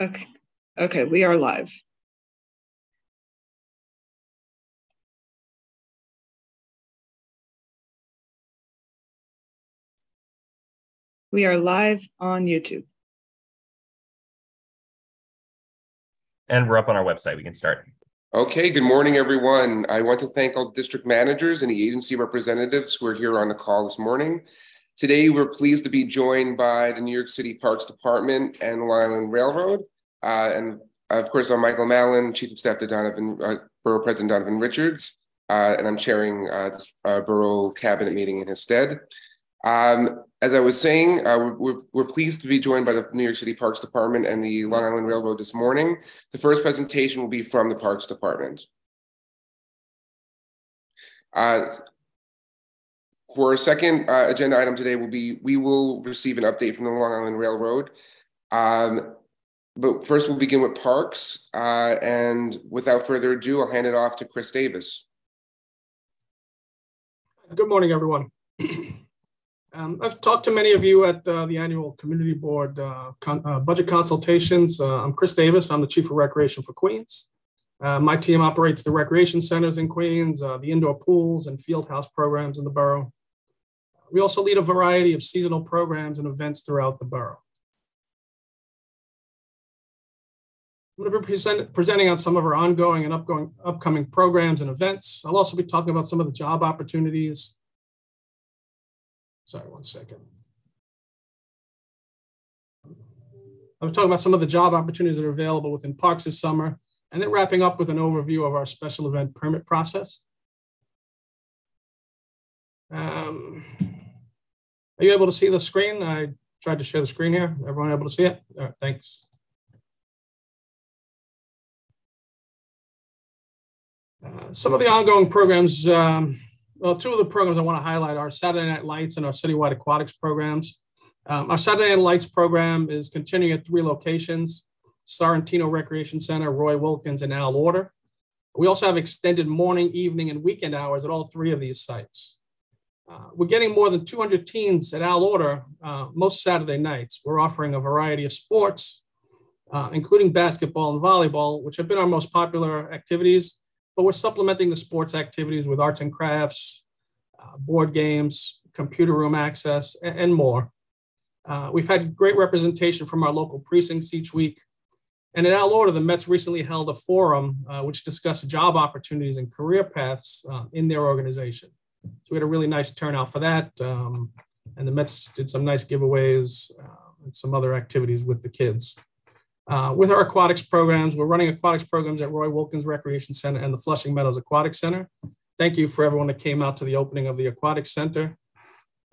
Okay, okay, we are live. We are live on YouTube. And we're up on our website. We can start. Okay, good morning, everyone. I want to thank all the district managers and the agency representatives who are here on the call this morning. Today, we're pleased to be joined by the New York City Parks Department and Long Island Railroad. Uh, and of course, I'm Michael Mallon, Chief of Staff to Donovan, uh, Borough President Donovan Richards, uh, and I'm chairing uh, this uh, Borough Cabinet meeting in his stead. Um, as I was saying, uh, we're, we're, pleased to be joined by the New York City Parks Department and the Long Island Railroad this morning. The first presentation will be from the Parks Department. Uh, for a second uh, agenda item today will be, we will receive an update from the Long Island Railroad. Um, but first we'll begin with parks. Uh, and without further ado, I'll hand it off to Chris Davis. Good morning, everyone. Um, I've talked to many of you at uh, the annual community board uh, con uh, budget consultations. Uh, I'm Chris Davis. I'm the chief of recreation for Queens. Uh, my team operates the recreation centers in Queens, uh, the indoor pools and field house programs in the borough. We also lead a variety of seasonal programs and events throughout the borough. I'm going to be present, presenting on some of our ongoing and upcoming programs and events. I'll also be talking about some of the job opportunities Sorry, one second. I'm talking about some of the job opportunities that are available within parks this summer, and then wrapping up with an overview of our special event permit process. Um, are you able to see the screen? I tried to share the screen here. Everyone able to see it? All right, thanks. Uh, some of the ongoing programs um, well, two of the programs I want to highlight are Saturday Night Lights and our citywide aquatics programs. Um, our Saturday Night Lights program is continuing at three locations, Sorrentino Recreation Center, Roy Wilkins, and Al Oerter. We also have extended morning, evening, and weekend hours at all three of these sites. Uh, we're getting more than 200 teens at Al Oerter uh, most Saturday nights. We're offering a variety of sports, uh, including basketball and volleyball, which have been our most popular activities but we're supplementing the sports activities with arts and crafts, uh, board games, computer room access, and, and more. Uh, we've had great representation from our local precincts each week. And in Al Oerter, the Mets recently held a forum uh, which discussed job opportunities and career paths uh, in their organization. So we had a really nice turnout for that. Um, and the Mets did some nice giveaways uh, and some other activities with the kids. Uh, with our aquatics programs, we're running aquatics programs at Roy Wilkins Recreation Center and the Flushing Meadows Aquatic Center. Thank you for everyone that came out to the opening of the Aquatic Center.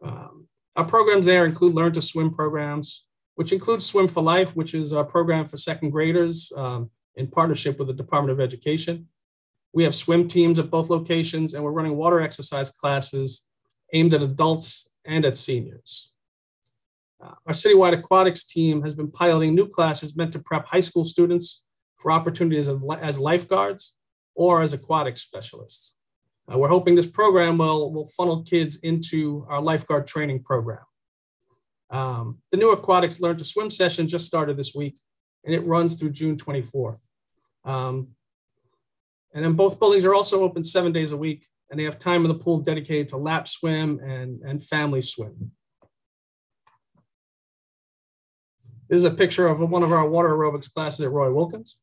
Um, our programs there include Learn to Swim programs, which includes Swim for Life, which is a program for second graders um, in partnership with the Department of Education. We have swim teams at both locations, and we're running water exercise classes aimed at adults and at seniors. Our citywide aquatics team has been piloting new classes meant to prep high school students for opportunities as lifeguards or as aquatic specialists. Uh, we're hoping this program will, will funnel kids into our lifeguard training program. Um, the new Aquatics Learn to Swim session just started this week, and it runs through June 24th. Um, and then both buildings are also open seven days a week, and they have time in the pool dedicated to lap swim and, and family swim. This is a picture of one of our water aerobics classes at Roy Wilkins.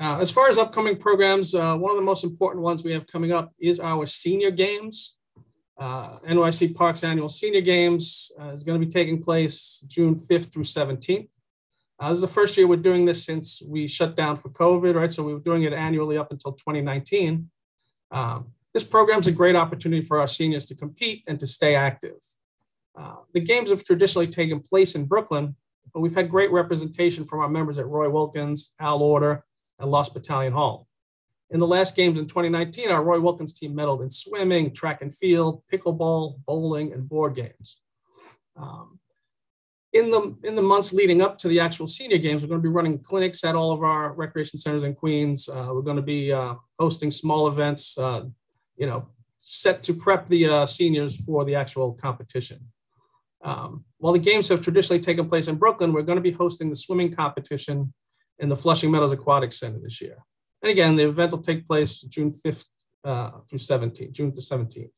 Uh, as far as upcoming programs, uh, one of the most important ones we have coming up is our senior games. Uh, NYC Parks annual senior games uh, is going to be taking place June 5th through 17th. Uh, this is the first year we're doing this since we shut down for COVID, right? So we were doing it annually up until 2019. Um, this program is a great opportunity for our seniors to compete and to stay active. Uh, the games have traditionally taken place in Brooklyn, but we've had great representation from our members at Roy Wilkins, Al Oerter, and Lost Battalion Hall. In the last games in 2019, our Roy Wilkins team medaled in swimming, track and field, pickleball, bowling, and board games. Um, in the in the months leading up to the actual senior games, we're going to be running clinics at all of our recreation centers in Queens. Uh, we're going to be uh, hosting small events, uh, you know, set to prep the uh, seniors for the actual competition. Um, while the games have traditionally taken place in Brooklyn, we're going to be hosting the swimming competition in the Flushing Meadows Aquatic Center this year. And again, the event will take place June 5th uh, through 17th, June to 17th.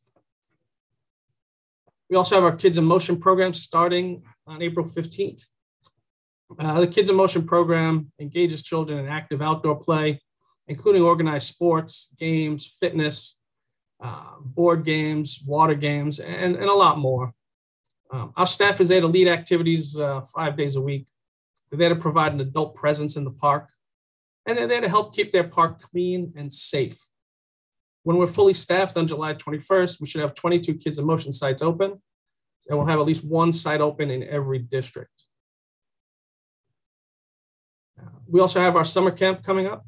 We also have our Kids in Motion program starting on April 15th. Uh, the Kids in Motion program engages children in active outdoor play, including organized sports, games, fitness, uh, board games, water games, and, and a lot more. Um, our staff is there to lead activities uh, five days a week. They're there to provide an adult presence in the park, and they're there to help keep their park clean and safe. When we're fully staffed on July 21st, we should have 22 Kids in Motion sites open, and we'll have at least one site open in every district. Uh, we also have our summer camp coming up.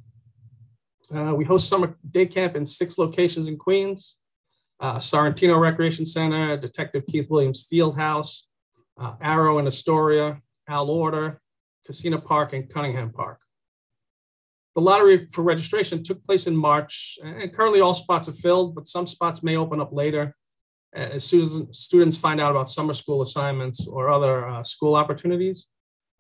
Uh, we host summer day camp in six locations in Queens, uh, Sorrentino Recreation Center, Detective Keith Williams Field House, uh, Arrow and Astoria, Al Oerter, Casino Park, and Cunningham Park. The lottery for registration took place in March, and currently all spots are filled, but some spots may open up later as soon as students find out about summer school assignments or other uh, school opportunities.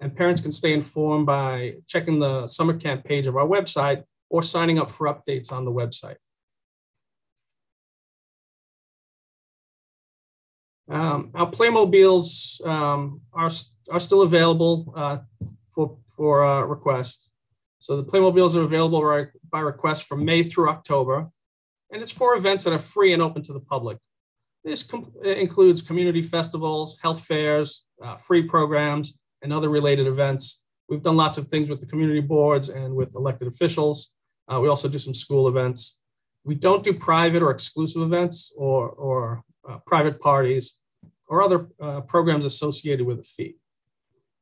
And parents can stay informed by checking the summer camp page of our website or signing up for updates on the website. Um, our Playmobiles um, are, are still available uh, for, for uh, request. So the Playmobiles are available right, by request from May through October, and it's for events that are free and open to the public. This com includes community festivals, health fairs, uh, free programs, and other related events. We've done lots of things with the community boards and with elected officials. Uh, we also do some school events. We don't do private or exclusive events or, or uh, private parties or other uh, programs associated with a fee.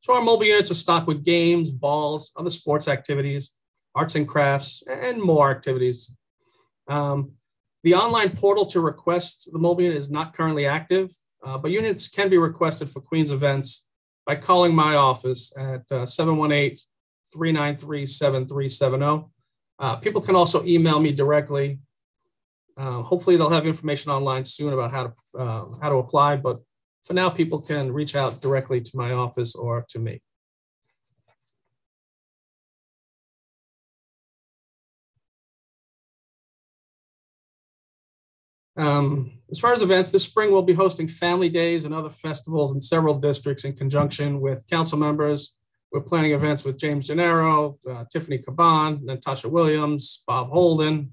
So our mobile units are stocked with games, balls, other sports activities, arts and crafts, and more activities. Um, the online portal to request the mobile unit is not currently active, uh, but units can be requested for Queens events by calling my office at 718 393 7370. Uh, people can also email me directly. Uh, hopefully, they'll have information online soon about how to uh, how to apply. But for now, people can reach out directly to my office or to me. Um, as far as events, this spring we'll be hosting family days and other festivals in several districts in conjunction with council members. We're planning events with James Gennaro, uh, Tiffany Caban, Natasha Williams, Bob Holden,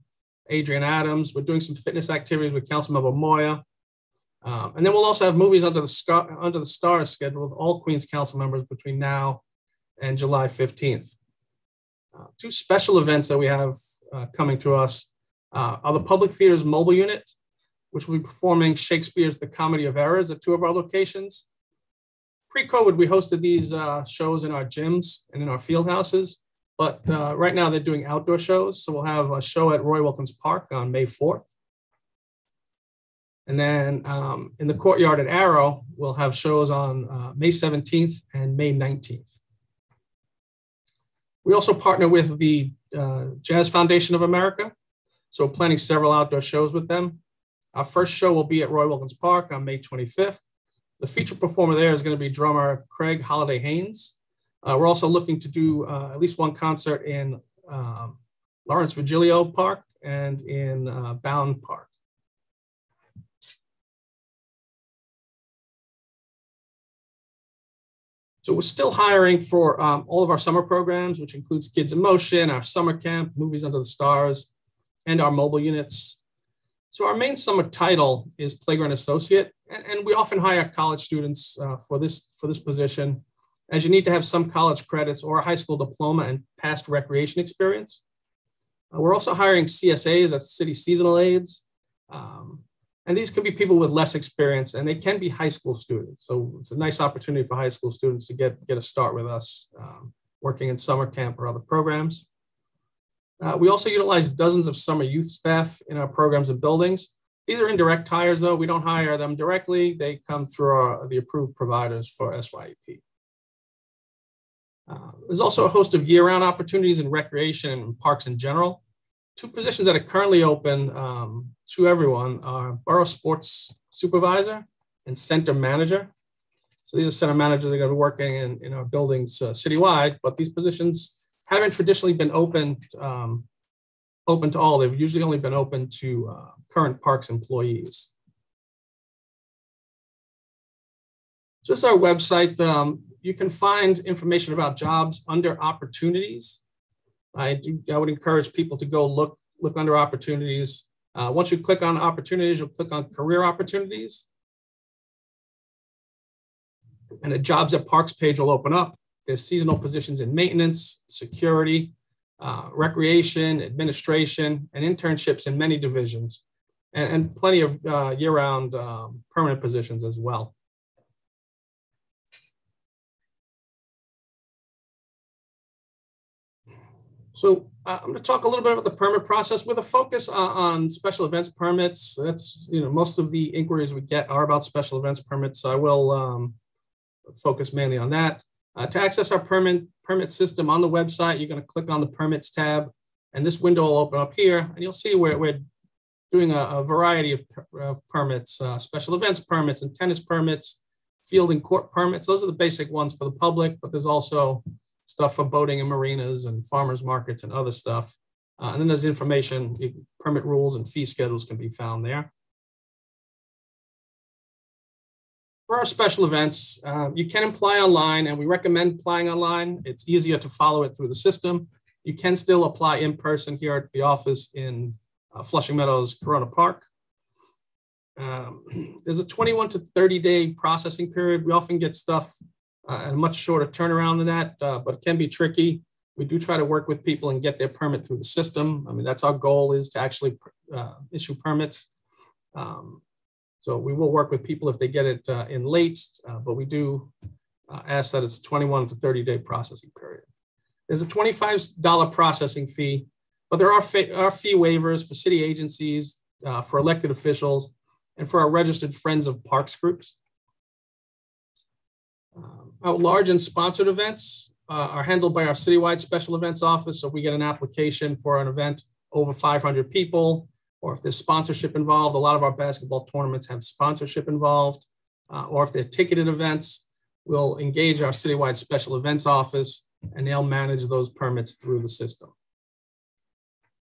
Adrienne Adams. We're doing some fitness activities with Councilmember Moya. Um, and then we'll also have movies under the, scar- under the stars scheduled with all Queens Council members between now and July 15th. Uh, two special events that we have uh, coming to us uh, are the Public Theater's mobile unit which will be performing Shakespeare's The Comedy of Errors at two of our locations. Pre-COVID, we hosted these uh, shows in our gyms and in our field houses, but uh, right now they're doing outdoor shows. So we'll have a show at Roy Wilkins Park on May 4th. And then um, in the courtyard at Arrow, we'll have shows on uh, May 17th and May 19th. We also partner with the uh, Jazz Foundation of America. So planning several outdoor shows with them. Our first show will be at Roy Wilkins Park on May 25th. The feature performer there is going to be drummer Craig Holiday Haynes. Uh, we're also looking to do uh, at least one concert in um, Lawrence Virgilio Park and in uh, Bound Park. So we're still hiring for um, all of our summer programs, which includes Kids in Motion, our summer camp, Movies Under the Stars, and our mobile units. So our main summer title is Playground Associate, and, and we often hire college students uh, for, this, for this position, as you need to have some college credits or a high school diploma and past recreation experience. Uh, we're also hiring CSAs, as city seasonal aides, um, and these can be people with less experience, and they can be high school students. So it's a nice opportunity for high school students to get, get a start with us um, working in summer camp or other programs. Uh, we also utilize dozens of summer youth staff in our programs and buildings. These are indirect hires, though. We don't hire them directly. They come through our, the approved providers for SYEP. there's also a host of year-round opportunities in recreation and parks in general. Two positions that are currently open um, to everyone are borough sports supervisor and center manager. So these are center managers that are going to be working in, in our buildings uh, citywide, but these positions haven't traditionally been open um, open to all. They've usually only been open to uh, current parks employees. Just our website, um, you can find information about jobs under opportunities. I do. I would encourage people to go look look under opportunities. Uh, once you click on opportunities, you'll click on career opportunities. And the jobs at parks page will open up. There's seasonal positions in maintenance, security, uh, recreation, administration, and internships in many divisions, and, and plenty of uh, year-round um, permanent positions as well. So uh, I'm going to talk a little bit about the permit process with a focus on, on, special events permits. That's, you know, most of the inquiries we get are about special events permits. So I will um, focus mainly on that. Uh, to access our permit, permit system on the website, you're going to click on the permits tab and this window will open up here and you'll see where we're doing a, a variety of, of permits, uh, special events permits and tennis permits, field and court permits. Those are the basic ones for the public, but there's also stuff for boating and marinas and farmers markets and other stuff. Uh, and then there's information, permit rules and fee schedules can be found there. For our special events, uh, you can apply online and we recommend applying online. It's easier to follow it through the system. You can still apply in person here at the office in uh, Flushing Meadows, Corona Park. Um, there's a 21 to 30 day processing period. We often get stuff uh, a much shorter turnaround than that, uh, but it can be tricky. We do try to work with people and get their permit through the system. I mean, that's our goal is to actually uh, issue permits. Um, so we will work with people if they get it uh, in late, uh, but we do uh, ask that it's a 21 to 30 day processing period. There's a $25 processing fee, but there are, are fee waivers for city agencies, for elected officials, and for our registered Friends of Parks groups. Um, our large and sponsored events uh, are handled by our citywide special events office. So if we get an application for an event over 500 people, or if there's sponsorship involved, a lot of our basketball tournaments have sponsorship involved, uh, or if they're ticketed events, we'll engage our citywide special events office and they'll manage those permits through the system.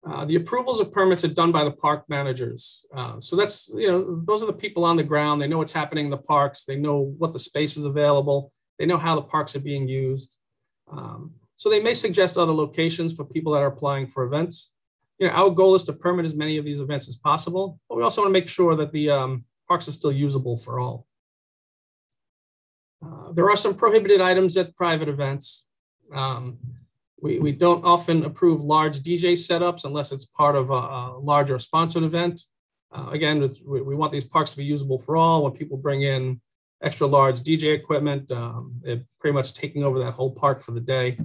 Uh, the approvals of permits are done by the park managers. Uh, so that's, you know, those are the people on the ground. They know what's happening in the parks. They know what the space is available. They know how the parks are being used. Um, so they may suggest other locations for people that are applying for events. You know, our goal is to permit as many of these events as possible, but we also want to make sure that the um, parks are still usable for all. Uh, there are some prohibited items at private events. Um, we, we don't often approve large DJ setups unless it's part of a, a larger sponsored event. Uh, again, we, we, want these parks to be usable for all. When people bring in extra large DJ equipment, um, it pretty much taking over that whole park for the day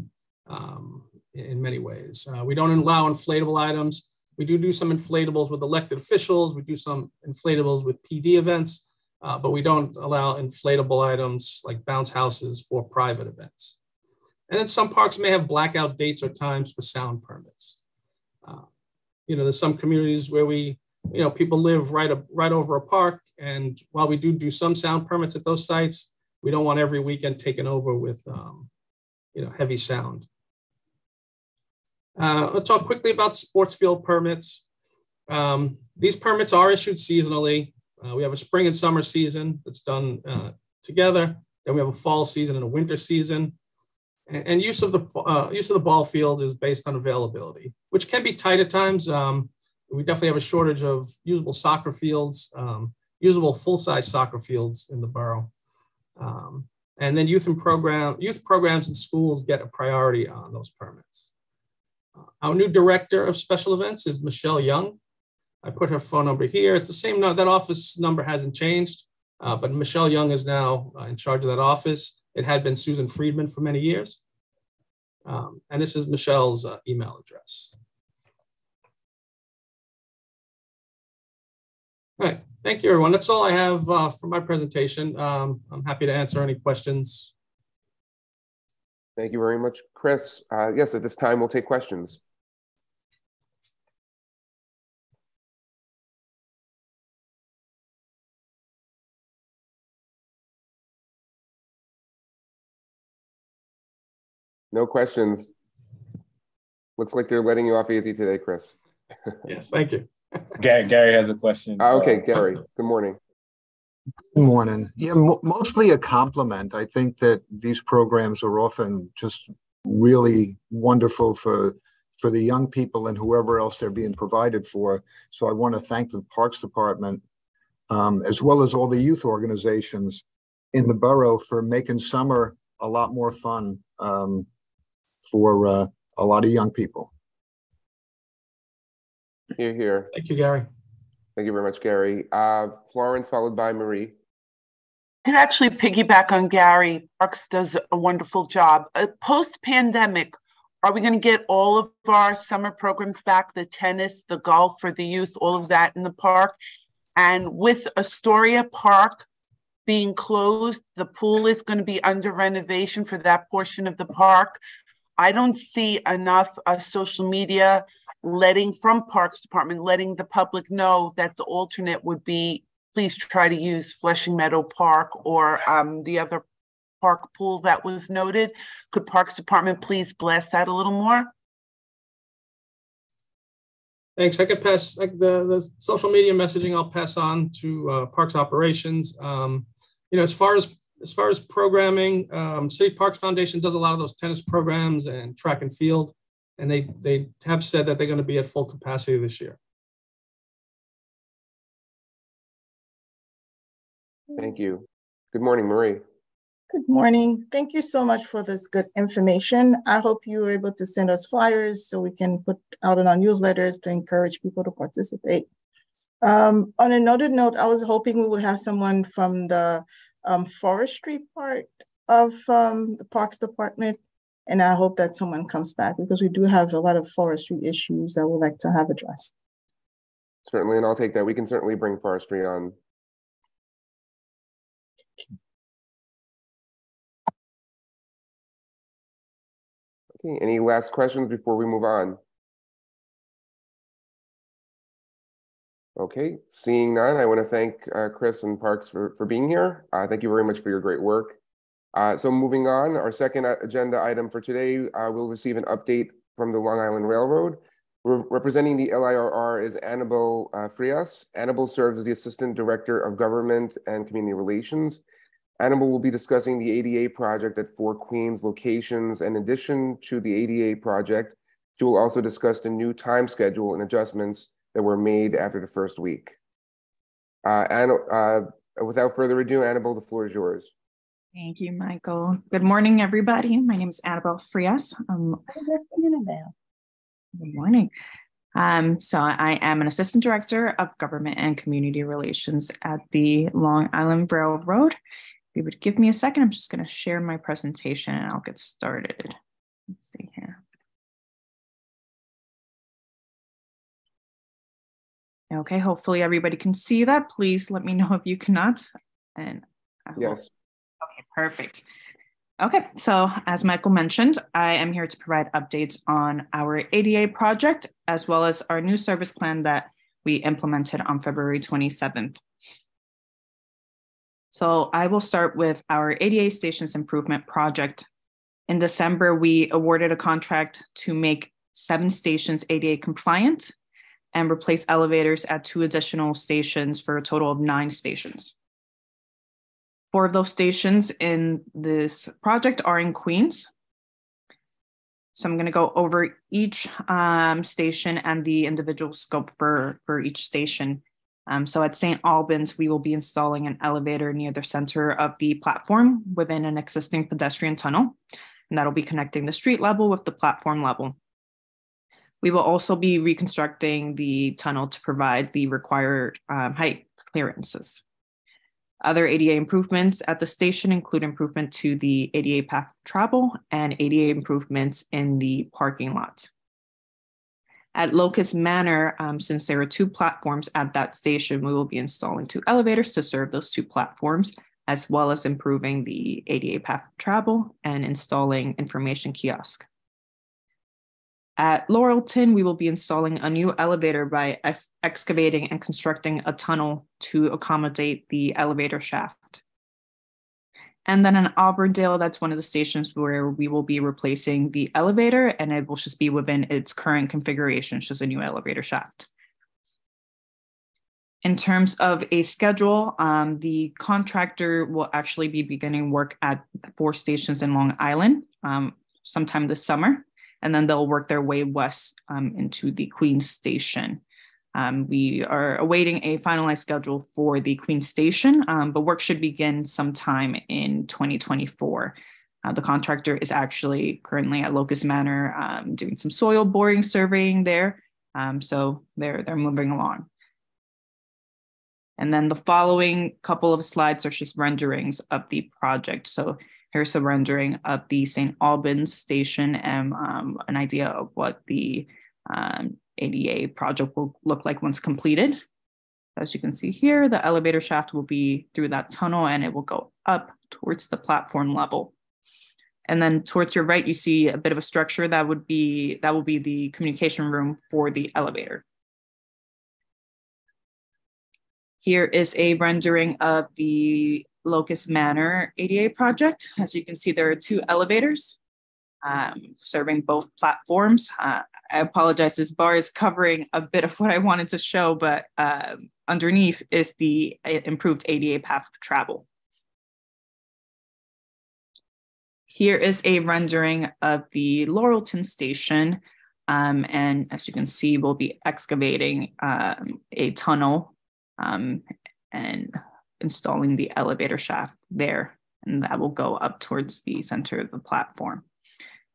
um, in many ways. Uh, we don't allow inflatable items. We do do some inflatables with elected officials. We do some inflatables with PD events, uh, but we don't allow inflatable items like bounce houses for private events. And then some parks may have blackout dates or times for sound permits. Uh, you know, there's some communities where we, you know, people live right up, right over a park, and while we do do some sound permits at those sites, we don't want every weekend taken over with, um, you know, heavy sound. Uh, I'll talk quickly about sports field permits. Um, these permits are issued seasonally. Uh, we have a spring and summer season that's done uh, together. Then we have a fall season and a winter season. And, use of the uh, use of the ball field is based on availability, which can be tight at times. Um, we definitely have a shortage of usable soccer fields, um, usable full-size soccer fields in the borough. Um, and then youth and program youth programs and schools get a priority on those permits. Our new director of special events is Michelle Young. I put her phone number here. It's the same. That office number hasn't changed, uh, but Michelle Young is now uh, in charge of that office. It had been Susan Friedman for many years. Um, and this is Michelle's uh, email address. All right, thank you everyone. That's all I have uh, for my presentation. Um, I'm happy to answer any questions Thank you very much, Chris. Uh, yes, at this time, we'll take questions. No questions. Looks like they're letting you off easy today, Chris. Yes, thank you. Gary, Gary has a question. Ah, okay, Gary, good morning. Good morning. Yeah, mo- mostly a compliment. I think that these programs are often just really wonderful for for the young people and whoever else they're being provided for. So I want to thank the Parks Department um, as well as all the youth organizations in the borough for making summer a lot more fun um, for uh, a lot of young people. Here, here. Thank you, Gary. Thank you very much, Gary. Uh, Florence, followed by Marie. And actually piggyback on Gary. Parks does a wonderful job. Uh, Post pandemic, are we going to get all of our summer programs back? The tennis, the golf for the youth, all of that in the park? And with Astoria Park being closed, the pool is going to be under renovation for that portion of the park. I don't see enough uh, social media letting from Parks Department, letting the public know that the alternate would be please try to use Flushing Meadow Park or um, the other park pool that was noted. Could Parks Department please blast that a little more? Thanks. I could pass like the, the social media messaging. I'll pass on to uh, Parks Operations. Um, you know, as far as as far as programming, um, City Parks Foundation does a lot of those tennis programs and track and field, and they they have said that they're going to be at full capacity this year. Thank you. Good morning, Marie. Good morning. Thank you so much for this good information. I hope you were able to send us flyers so we can put out in our newsletters to encourage people to participate. Um, on another note, I was hoping we would have someone from the um, forestry part of um, the Parks Department. And I hope that someone comes back because we do have a lot of forestry issues that we'd like to have addressed. Certainly, and I'll take that. We can certainly bring forestry on. Okay, any last questions before we move on? Okay, seeing none, I want to thank uh, Chris and Parks for, for being here. Uh, thank you very much for your great work. Uh, so moving on, our second agenda item for today, uh, we'll receive an update from the Long Island Railroad. Re representing the LIRR is Annabelle uh, Frias. Annabelle serves as the Assistant Director of Government and Community Relations. Annabelle will be discussing the ADA project at four Queens locations. In addition to the ADA project, she will also discuss the new time schedule and adjustments that were made after the first week. Uh, and uh, without further ado, Annabelle, the floor is yours. Thank you, Michael. Good morning, everybody. My name is Annabelle Frias. Um, good morning. Um, so I am an assistant director of government and community relations at the Long Island Railroad. If you would give me a second, I'm just going to share my presentation and I'll get started. Let's see here. Okay, hopefully everybody can see that. Please let me know if you cannot. And yes. Perfect. Okay, so as Michael mentioned, I am here to provide updates on our ADA project as well as our new service plan that we implemented on February 27th. So I will start with our ADA Stations Improvement Project. In December, we awarded a contract to make seven stations ADA compliant and replace elevators at two additional stations for a total of nine stations. Four of those stations in this project are in Queens. So I'm going to go over each um, station and the individual scope for, for each station. Um, so at St. Albans, we will be installing an elevator near the center of the platform within an existing pedestrian tunnel. And that'll be connecting the street level with the platform level. We will also be reconstructing the tunnel to provide the required um, height clearances. Other ADA improvements at the station include improvement to the ADA path travel and ADA improvements in the parking lot. At Locust Manor, um, since there are two platforms at that station, we will be installing two elevators to serve those two platforms, as well as improving the ADA path travel and installing information kiosk. At Laurelton, we will be installing a new elevator by ex excavating and constructing a tunnel to accommodate the elevator shaft. And then in Auburndale, that's one of the stations where we will be replacing the elevator and it will just be within its current configuration, just a new elevator shaft. In terms of a schedule, um, the contractor will actually be beginning work at four stations in Long Island um, sometime this summer, and then they'll work their way west um, into the Queens Station. Um, we are awaiting a finalized schedule for the Queen Station, um, but work should begin sometime in 2024. Uh, the contractor is actually currently at Locust Manor um, doing some soil boring surveying there. Um, so they're, they're moving along. And then the following couple of slides are just renderings of the project. So here's a rendering of the St. Albans station and um, an idea of what the um, ADA project will look like once completed. As you can see here, the elevator shaft will be through that tunnel and it will go up towards the platform level. And then towards your right, you see a bit of a structure that would be, that will be the communication room for the elevator. Here is a rendering of the Locust Manor ADA project. As you can see, there are two elevators um, serving both platforms. Uh, I apologize, this bar is covering a bit of what I wanted to show, but um, underneath is the uh, improved ADA path of travel. Here is a rendering of the Laurelton station. Um, and as you can see, we'll be excavating um, a tunnel um, and installing the elevator shaft there. And that will go up towards the center of the platform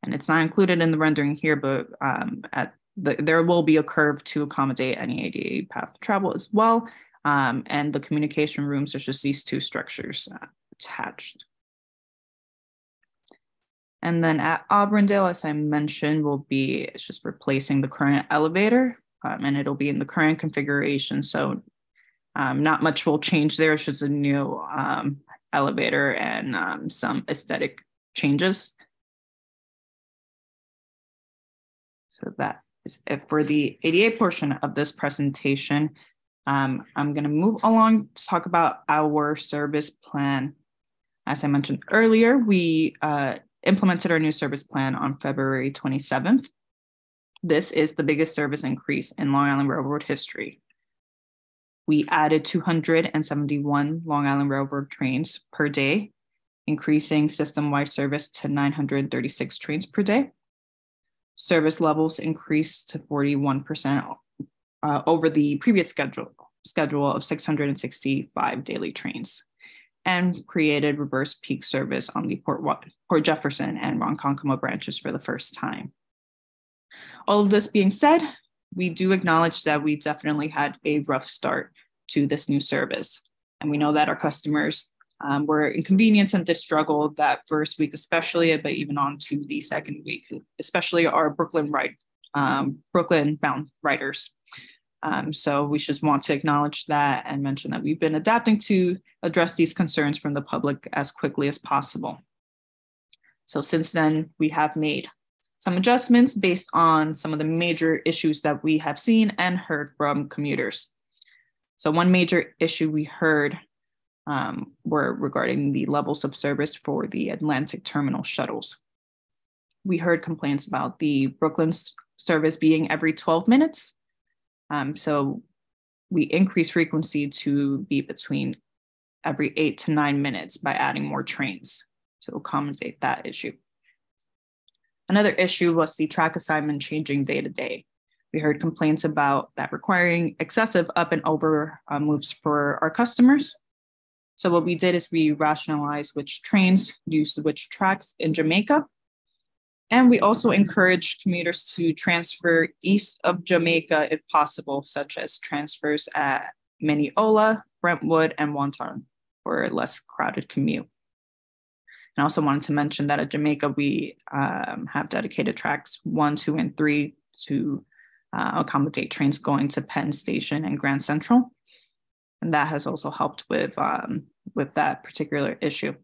and it's not included in the rendering here, but um, at the, there will be a curve to accommodate any ADA path travel as well. Um, and the communication rooms are just these two structures uh, attached. And then at Auburndale, as I mentioned, will be it's just replacing the current elevator um, and it'll be in the current configuration. So um, not much will change there. It's just a new um, elevator and um, some aesthetic changes. So that is it for the ADA portion of this presentation. Um, I'm going to move along to talk about our service plan. As I mentioned earlier, we uh, implemented our new service plan on February 27th. This is the biggest service increase in Long Island Railroad history. We added 271 Long Island Railroad trains per day, increasing system wide service to 936 trains per day service levels increased to 41% uh, over the previous schedule, schedule of 665 daily trains and created reverse peak service on the Port, Port Jefferson and Ronkonkoma branches for the first time. All of this being said, we do acknowledge that we definitely had a rough start to this new service. And we know that our customers um, were inconvenienced and did struggle that first week, especially, but even on to the second week, especially our Brooklyn ride, um, Brooklyn bound riders. Um, so we just want to acknowledge that and mention that we've been adapting to address these concerns from the public as quickly as possible. So since then, we have made some adjustments based on some of the major issues that we have seen and heard from commuters. So one major issue we heard um, were regarding the levels of service for the Atlantic terminal shuttles. We heard complaints about the Brooklyn service being every 12 minutes. Um, so we increased frequency to be between every eight to nine minutes by adding more trains to accommodate that issue. Another issue was the track assignment changing day to day. We heard complaints about that requiring excessive up and over uh, moves for our customers. So what we did is we rationalized which trains used which tracks in Jamaica. And we also encourage commuters to transfer east of Jamaica if possible, such as transfers at Mineola, Brentwood, and Wantagh for a less crowded commute. And I also wanted to mention that at Jamaica, we um, have dedicated tracks one, two, and three to uh, accommodate trains going to Penn Station and Grand Central. and that has also helped with um, with that particular issue.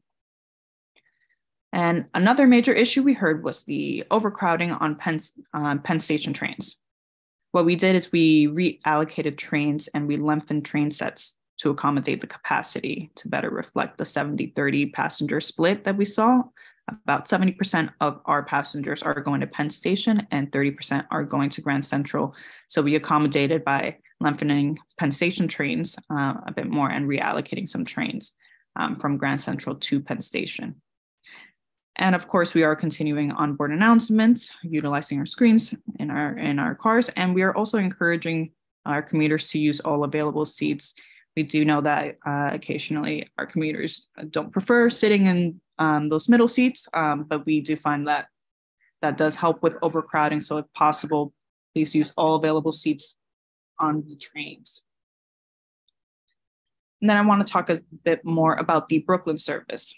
And another major issue we heard was the overcrowding on Penn, uh, Penn Station trains. What we did is we reallocated trains and we lengthened train sets to accommodate the capacity to better reflect the 70 30 passenger split that we saw. About 70% of our passengers are going to Penn Station and 30% are going to Grand Central. So we accommodated by lengthening Penn Station trains uh, a bit more and reallocating some trains um, from Grand Central to Penn Station. And of course, we are continuing onboard announcements, utilizing our screens in our in our cars, and we are also encouraging our commuters to use all available seats. We do know that uh, occasionally our commuters don't prefer sitting in um, those middle seats, um, but we do find that that does help with overcrowding. So, if possible, please use all available seats on the trains. And then I want to talk a bit more about the Brooklyn service.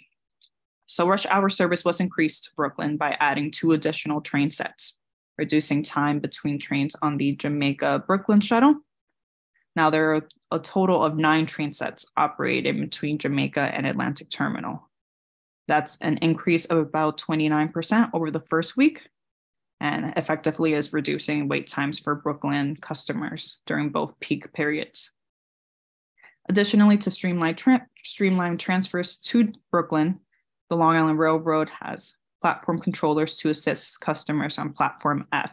So rush hour service was increased to Brooklyn by adding two additional train sets, reducing time between trains on the Jamaica Brooklyn shuttle. Now there are a total of nine train sets operating between Jamaica and Atlantic Terminal. That's an increase of about 29% over the first week and effectively is reducing wait times for Brooklyn customers during both peak periods. Additionally, to streamline, tra- streamline transfers to Brooklyn, the Long Island Railroad has platform controllers to assist customers on platform F,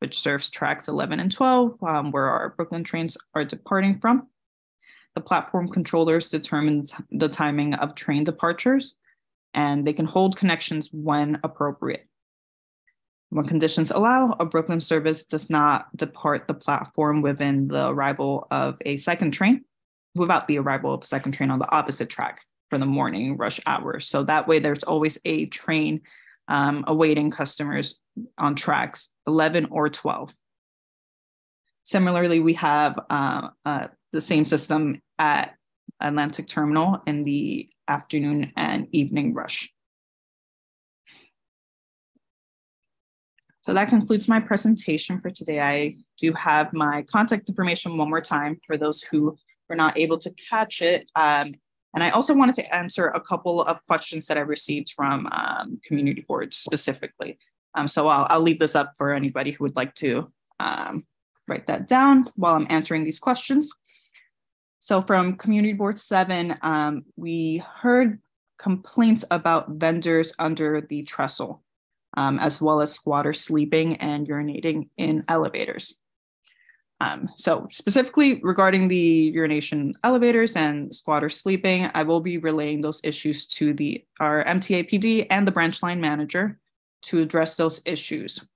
which serves tracks 11 and 12, um, where our Brooklyn trains are departing from. The platform controllers determine the timing of train departures, and they can hold connections when appropriate. When conditions allow, a Brooklyn service does not depart the platform within the arrival of a second train, without the arrival of a second train on the opposite track for the morning rush hours. So that way, there's always a train um, awaiting customers on tracks 11 or 12. Similarly, we have uh, uh, the same system at Atlantic Terminal in the afternoon and evening rush. So that concludes my presentation for today. I do have my contact information one more time for those who were not able to catch it. Um, and I also wanted to answer a couple of questions that I received from um, community boards specifically. Um, so I'll, I'll, leave this up for anybody who would like to um, write that down while I'm answering these questions. So from community board seven, um, we heard complaints about vendors under the trestle, um, as well as squatters sleeping and urinating in elevators. Um, so specifically regarding the urination elevators and squatter sleeping, I will be relaying those issues to the our MTAPD and the branch line manager to address those issues.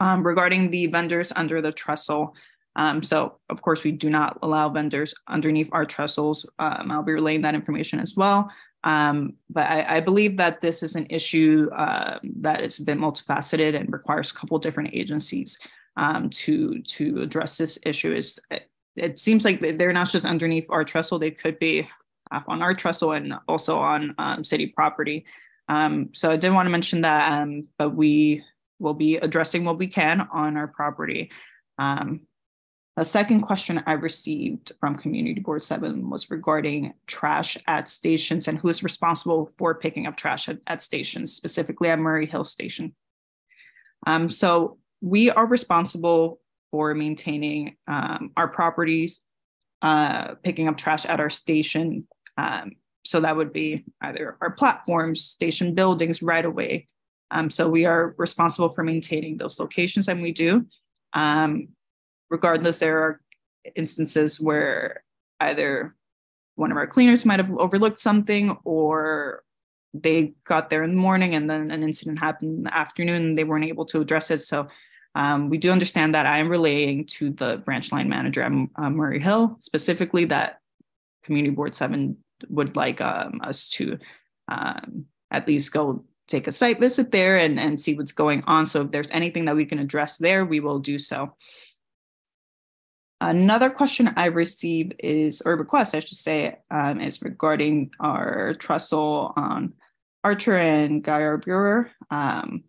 Um, regarding the vendors under the trestle, um, so of course we do not allow vendors underneath our trestles. Um, I'll be relaying that information as well. Um, but I, I, believe that this is an issue uh, that it's a bit multifaceted and requires a couple different agencies um, to to address this issue. Is it, seems like they're not just underneath our trestle; they could be on our trestle and also on um, city property. Um, so I did want to mention that, um, but we will be addressing what we can on our property. Um, a second question I received from Community Board 7 was regarding trash at stations and who is responsible for picking up trash at, at stations, specifically at Murray Hill Station. Um, so we are responsible for maintaining um, our properties, uh, picking up trash at our station. Um, so that would be either our platforms, station buildings, right away. Um, so we are responsible for maintaining those locations, and we do. Um, regardless, there are instances where either one of our cleaners might have overlooked something or they got there in the morning and then an incident happened in the afternoon and they weren't able to address it. So um, we do understand that I am relaying to the branch line manager at uh, Murray Hill, specifically that Community Board 7 would like um, us to um, at least go take a site visit there and, and see what's going on. So if there's anything that we can address there, we will do so. Another question I received is, or request, I should say, um, is regarding our trestle on Archer and Guy Brewer. Um,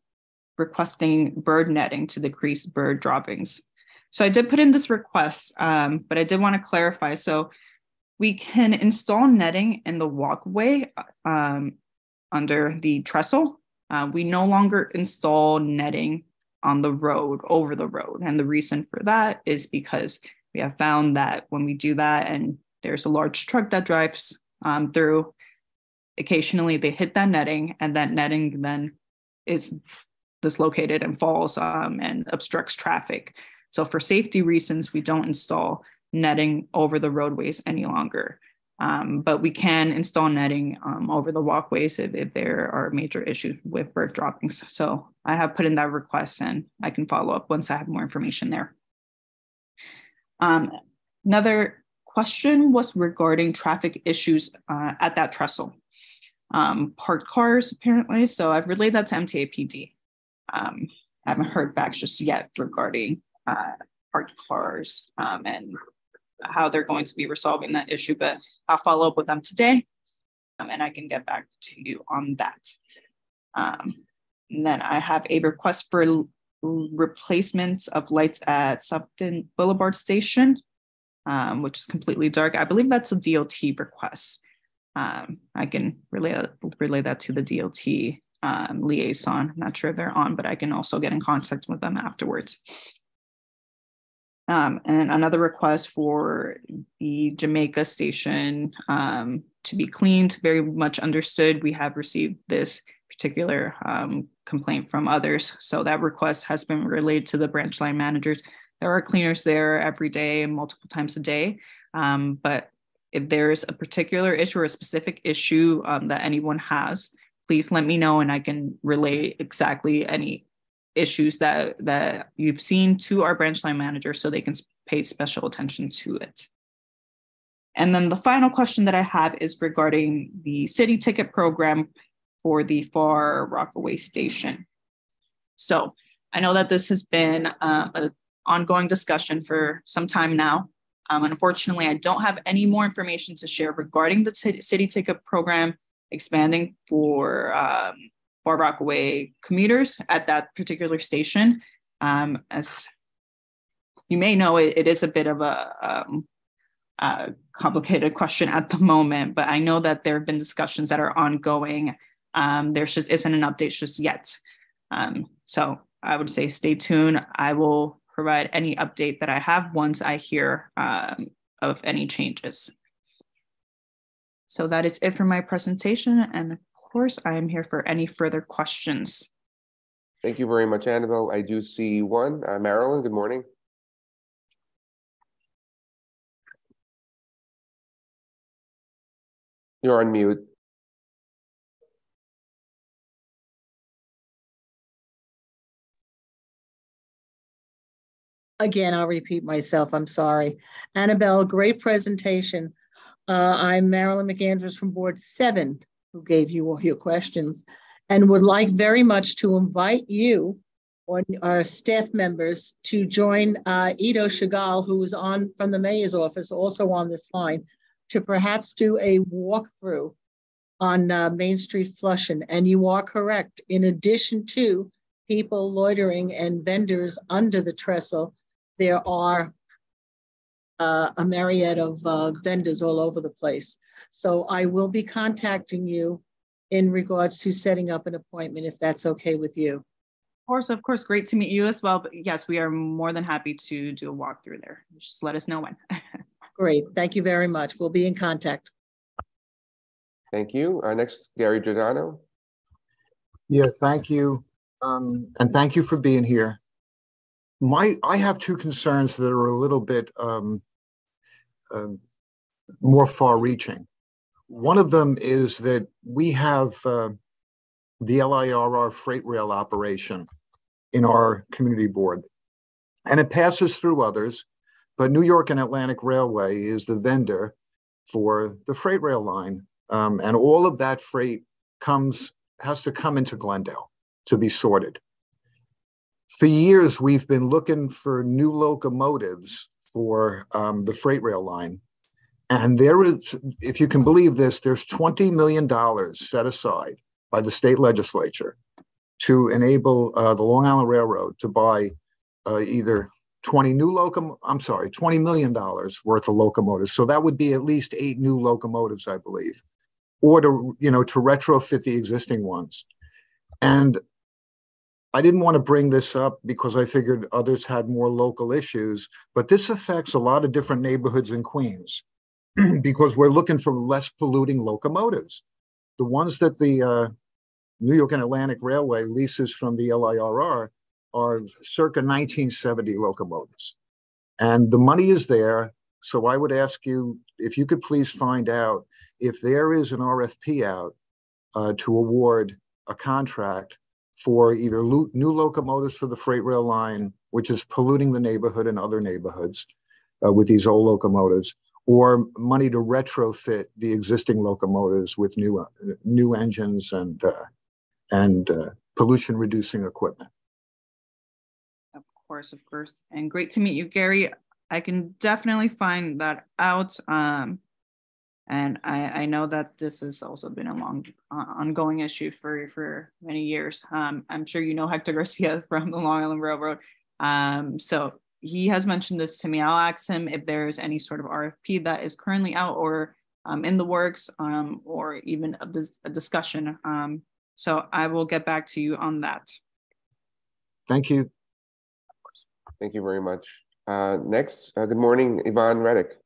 requesting bird netting to decrease bird droppings. So I did put in this request, um, but I did want to clarify. So we can install netting in the walkway um, under the trestle. Uh, we no longer install netting on the road, over the road. And the reason for that is because we have found that when we do that and there's a large truck that drives um, through, occasionally they hit that netting and that netting then is dislocated and falls um, and obstructs traffic. So for safety reasons, we don't install netting over the roadways any longer. Um, but we can install netting um, over the walkways if, if, there are major issues with bird droppings. So I have put in that request and I can follow up once I have more information there. Um, another question was regarding traffic issues uh, at that trestle. Um, parked cars, apparently. So I've relayed that to MTA PD. Um, I haven't heard back just yet regarding uh, parked cars um, and how they're going to be resolving that issue, but I'll follow up with them today um, and I can get back to you on that. Um, and then I have a request for replacements of lights at Sutphin Boulevard Station, um, which is completely dark. I believe that's a DOT request. Um, I can relay, relay that to the DOT um, liaison. I'm not sure they're on, but I can also get in contact with them afterwards. Um, and another request for the Jamaica station um, to be cleaned, very much understood. We have received this particular um, complaint from others. So that request has been relayed to the branch line managers. There are cleaners there every day multiple times a day. Um, but if there's a particular issue or a specific issue um, that anyone has, please let me know and I can relay exactly any issues that that you've seen to our branch line manager so they can pay special attention to it. And then the final question that I have is regarding the city ticket program for the Far Rockaway station. So I know that this has been um, an ongoing discussion for some time now. Um, unfortunately, I don't have any more information to share regarding the city ticket program expanding for um, Far Rockaway commuters at that particular station. Um, as you may know, it, it is a bit of a, um, a, complicated question at the moment, but I know that there have been discussions that are ongoing. Um, there just isn't an update just yet. Um, so I would say stay tuned. I will provide any update that I have once I hear um, of any changes. So that is it for my presentation. And of course, I am here for any further questions. Thank you very much, Annabelle. I do see one. Uh, Marilyn, good morning. You're on mute. Again, I'll repeat myself. I'm sorry. Annabelle, great presentation. Uh, I'm Marilyn McAndrews from Board 7 who gave you all your questions, and would like very much to invite you or our staff members to join uh, Ido Chagall, who is on from the mayor's office, also on this line, to perhaps do a walkthrough on uh, Main Street Flushing. And you are correct. In addition to people loitering and vendors under the trestle, there are uh, a myriad of uh, vendors all over the place. So I will be contacting you in regards to setting up an appointment if that's okay with you. Of course, of course, great to meet you as well. But yes, we are more than happy to do a walkthrough there. Just let us know when. great, thank you very much. We'll be in contact. Thank you. Our next, Gary Giordano. Yeah, thank you. Um, and thank you for being here. My, I have two concerns that are a little bit um, um, more far reaching. One of them is that we have uh, the LIRR freight rail operation in our community board, and it passes through others, but New York and Atlantic Railway is the vendor for the freight rail line. Um, and all of that freight comes, has to come into Glendale to be sorted. For years, we've been looking for new locomotives for um, the freight rail line. And there is, if you can believe this, there's $20 million set aside by the state legislature to enable uh, the Long Island Railroad to buy uh, either 20 new locom, I'm sorry, $20 million worth of locomotives. So that would be at least eight new locomotives, I believe, or to, you know, to retrofit the existing ones. And I didn't want to bring this up because I figured others had more local issues, but this affects a lot of different neighborhoods in Queens because we're looking for less polluting locomotives. The ones that the uh, New York and Atlantic Railway leases from the LIRR are circa 1970 locomotives. And the money is there. So I would ask you if you could please find out if there is an RFP out uh, to award a contract for either lo new locomotives for the freight rail line, which is polluting the neighborhood and other neighborhoods uh, with these old locomotives, or money to retrofit the existing locomotives with new uh, new engines and uh, and uh, pollution reducing equipment. Of course, of course. And great to meet you, Gary. I can definitely find that out. Um, and I, I know that this has also been a long uh, ongoing issue for, for many years. Um, I'm sure you know Hector Garcia from the Long Island Railroad. Um, so he has mentioned this to me. I'll ask him if there's any sort of RFP that is currently out or um, in the works um, or even a, dis a discussion um, so I will get back to you on that. Thank you. Thank you very much. Uh, next, uh, good morning, Yvonne Reddick.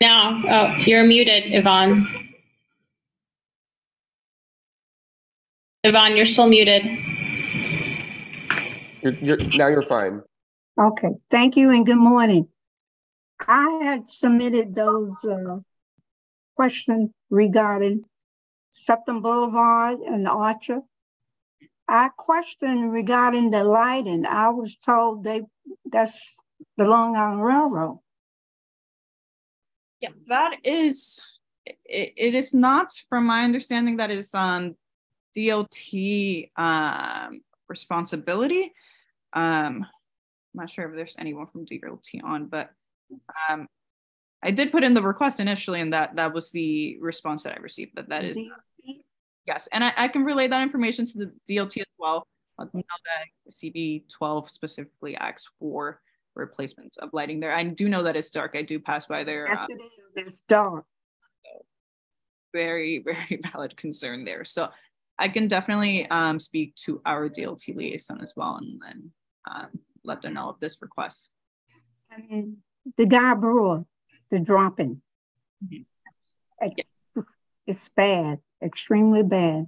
Now, oh, you're muted, Yvonne. Yvonne, you're still muted. You're, you're, now you're fine. Okay, thank you and good morning. I had submitted those uh, questions regarding Sutphin Boulevard and Archer. I questioned regarding the lighting. I was told they that's the Long Island Railroad. Yeah, that is it, it is not from my understanding that is um DOT um responsibility. Um I'm not sure if there's anyone from DOT on, but um, I did put in the request initially, and that that was the response that I received. That that is yes, and I, I can relay that information to the DOT as well. Let them know that CB 12 specifically asks for replacements of lighting there. I do know that it's dark. I do pass by there. Yes, uh, it is. It's dark. Very, very valid concern there. So I can definitely um, speak to our DOT liaison as well, and then um, let them know of this request. And the Guy Brewer, the dropping. Mm-hmm. Yeah. It's bad, extremely bad.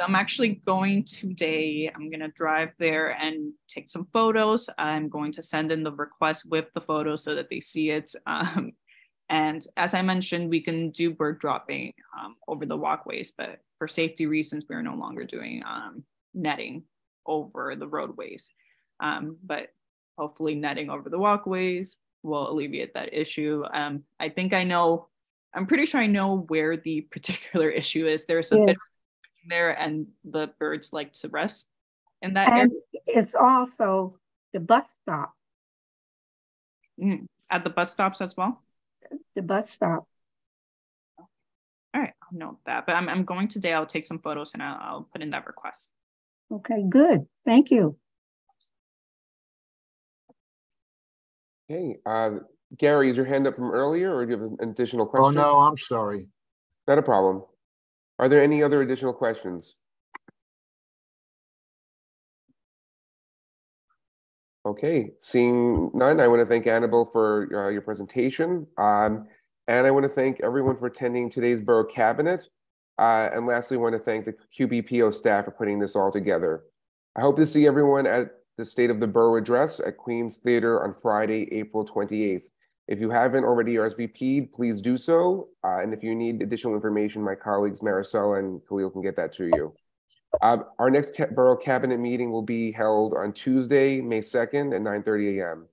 I'm actually going today. I'm going to drive there and take some photos. I'm going to send in the request with the photos so that they see it. Um, and as I mentioned, we can do bird dropping um, over the walkways, but for safety reasons, we're no longer doing um, netting over the roadways. Um, but hopefully netting over the walkways will alleviate that issue. Um, I think I know, I'm pretty sure I know where the particular issue is. There's a yeah. bit there and the birds like to rest in that and area. It's also the bus stop. Mm, at the bus stops as well? The bus stop. All right, I'll note that. But I'm, I'm going today. I'll take some photos and I'll, I'll put in that request. Okay, good. Thank you. Okay, uh, Gary, is your hand up from earlier or do you have an additional question? Oh, no, I'm sorry. Not a problem. Are there any other additional questions? Okay, seeing none, I want to thank Annabelle for uh, your presentation. Um, and I want to thank everyone for attending today's Borough Cabinet. Uh, and lastly, I want to thank the QBPO staff for putting this all together. I hope to see everyone at the State of the Borough Address at Queens Theater on Friday, April 28th. If you haven't already RSVP'd, please do so. Uh, and if you need additional information, my colleagues Marisol and Khalil can get that to you. Uh, our next ca Borough Cabinet meeting will be held on Tuesday, May 2nd at 9.30 a.m.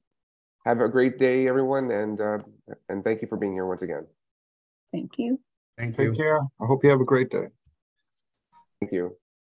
Have a great day, everyone, and, uh, and thank you for being here once again. Thank you. Thank you. Take care. I hope you have a great day. Thank you.